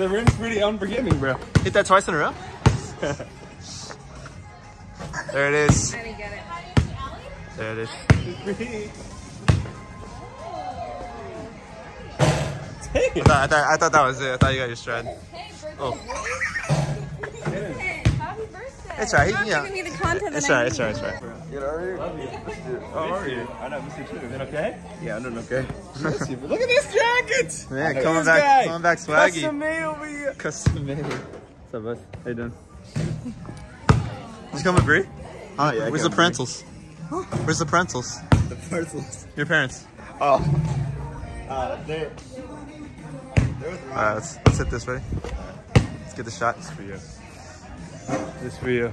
The rim's pretty unforgiving, bro. Hit that twice in a row. there it is. Let me get it. There it is. Dang I it. thought, I, thought, I thought that was it. I thought you got your stride. Oh, Happy birthday. it's alright. You're He, not yeah. giving me the content It's that I alright. It's alright. It's alright. Get over here. Love you. How are you? I know, miss you too. Is it okay? Yeah, I'm doing okay. miss you. Look at this jacket. Man, Look at coming this back, guy. coming back swaggy. Custom made over here. Custom made. What's up, bud? How you doing? Did you come with Bree? Oh, yeah. Where's the parentals? Where's the parentals? The parcels. Your parents. Oh. Uh, they're... They're with Alright, let's, let's hit this. Ready? Let's get the shot. for you. This for you.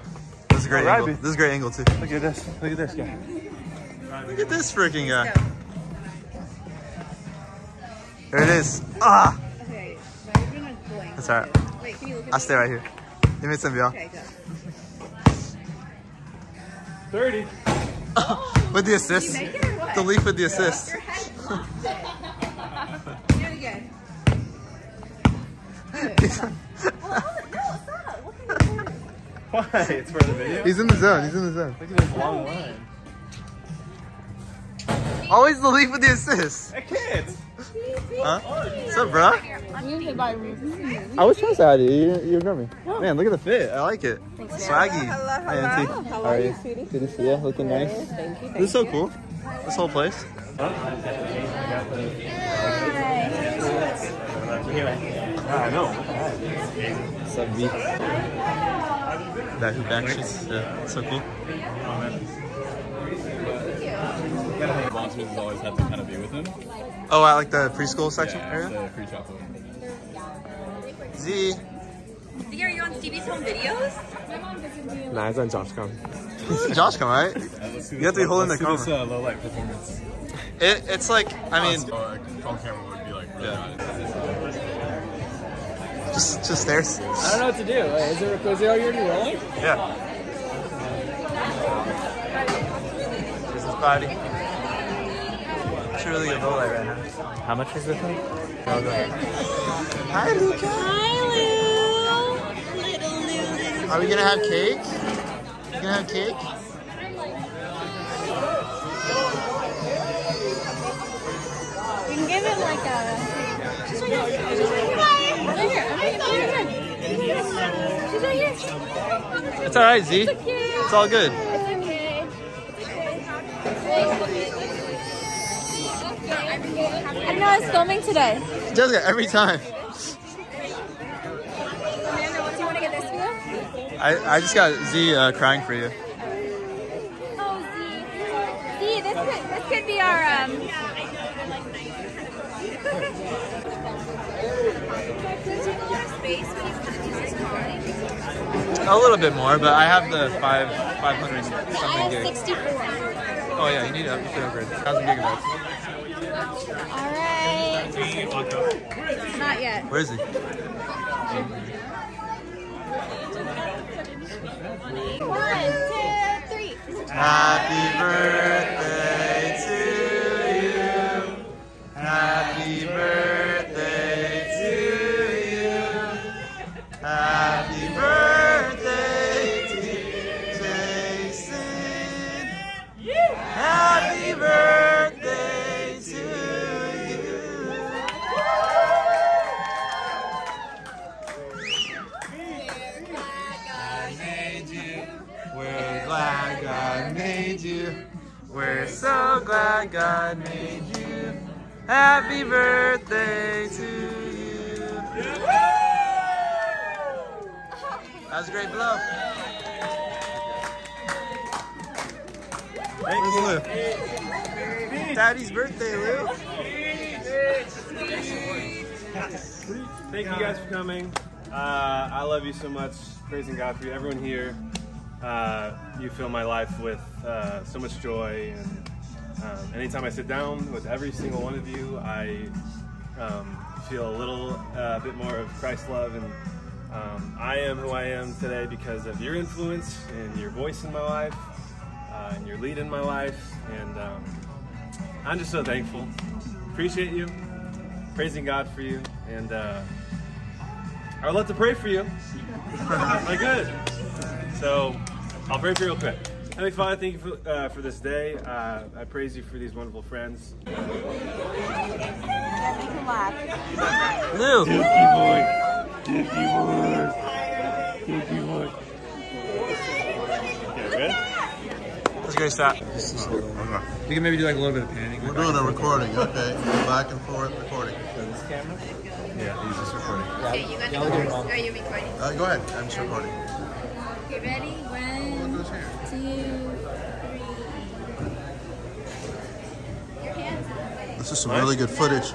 This is a great Alright, angle. B. This is a great angle too. Look at this. Look at this guy. Look at this freaking guy. There it is. Ah! Okay, now you're gonna blink. That's alright. Wait, can you look at I'll stay right here. Give me some, y'all. Okay, go. 30. With the assist. make it or what? The leaf with the assist. Your head Why? It's for the video? He's in the zone. He's in the zone. Look at this long line. Always the leaf with the assist. I can't. Huh? What's up, bro? thing? I was trying to say hi to you. You, you ignore me. Oh. Man, look at the fit. I like it. Swaggy. Hello, Hi, hello. Auntie. How How are are you, you? sweetie? Good to see you. Looking nice. Thank you. This is so cool. This whole place. I know. Sub B. That hoop actions. Yeah, so cool. Sponsors always have to kind of be with him. Oh, I like the preschool section area. The free chocolate. Z. See, are you on Stevie's home videos? Nah, it's on Josh Con. Josh come right? You have to be holding the Let's do camera. This, uh, low light performance. It, it's like I mean, Or a control camera would be like really Yeah. Yeah. just just stairs. I don't know what to do. Wait, is it, is it already rolling? Yeah. This is body. It's a really good low right now. How much is this thing? Hi, Luca. Are we gonna have cake? You gonna have cake? You can give it like a. She's right here. She's right here. She's right here. It's all right, Z. It's all good. I know I was filming today. She does it every time. Amanda, do you want to get this view? I, I just got Z uh, crying for you. Oh, Z. Z, this could, this could be our, um... A little bit more, but I have the five five hundred something gig. 64. Oh yeah, you need to up- put upgrade. Thousand gigabytes. Alright. Not yet. Where is he? So glad God made you. Happy birthday to you. That was a great blow. Thank Where's Lou? Daddy's birthday, Lou. Thank you guys for coming. Uh, I love you so much. Praising God for you. Everyone here, uh, you fill my life with uh, so much joy. And um, anytime I sit down with every single one of you, I um, feel a little uh, bit more of Christ's love. And um, I am who I am today because of your influence and your voice in my life uh, and your lead in my life. And um, I'm just so thankful. Appreciate you. Praising God for you. And uh, I would love to pray for you. like good. So I'll pray for you real quick. Heavenly Father, thank you for, uh, for this day. Uh, I praise you for these wonderful friends. That makes him laugh. Lou. Okay, good? That's a great shot. You can maybe do like a little bit of panning. We're doing a recording, okay? Back and forth recording. This camera? Yeah, he's just recording. Okay, you got the first. Are you recording? Uh, go ahead, I'm just recording. Okay, ready? One, two, three. Your hands in the way. This is some really good footage.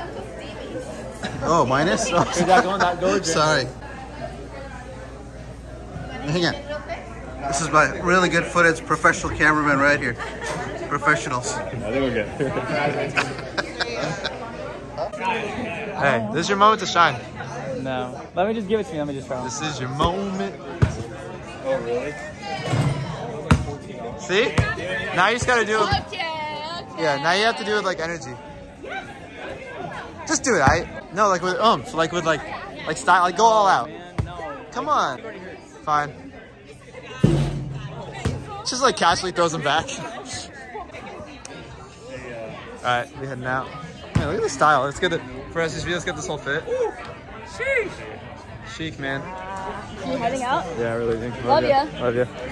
Oh, minus? Oh, Is that going that go? sorry. Hang on. This is my really good footage professional cameraman right here. Professionals. I think we're good. Hey, this is your moment to shine. No. Let me just give it to me. Let me just try. This is your moment. oh, really? See? Now you just gotta do it. Okay, okay. Yeah, now you have to do it with like energy. Just do it, I no like with umph, like with like like style, like go all out. Come on. Fine. Just like casually throws him back. Alright, we heading out. Man, look at the style. Let's get it for SSV, let's get this whole fit. Chic, Chic, man. You heading out? Yeah, really. Thank you. Love ya. Love ya.